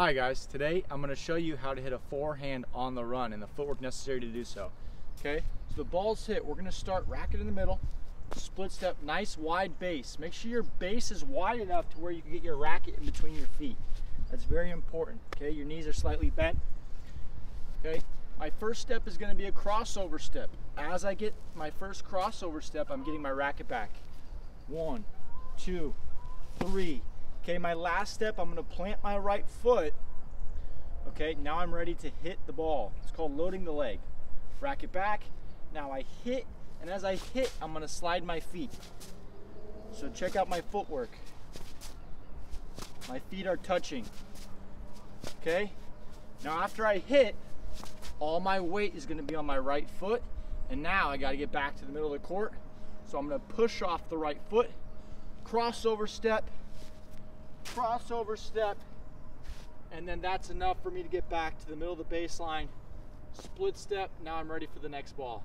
Hi guys, today I'm going to show you how to hit a forehand on the run and the footwork necessary to do so. Okay, so the ball's hit, we're going to start racket in the middle, split step, nice wide base. Make sure your base is wide enough to where you can get your racket in between your feet. That's very important, okay? Your knees are slightly bent, okay? My first step is going to be a crossover step. As I get my first crossover step, I'm getting my racket back. One, two, three, Okay, my last step, I'm gonna plant my right foot. Okay, now I'm ready to hit the ball. It's called loading the leg. Racket back, now I hit, and as I hit, I'm gonna slide my feet. So check out my footwork. My feet are touching. Okay, now after I hit, all my weight is gonna be on my right foot, and now I gotta get back to the middle of the court. So I'm gonna push off the right foot, crossover step, crossover step, and then that's enough for me to get back to the middle of the baseline. Split step, now I'm ready for the next ball.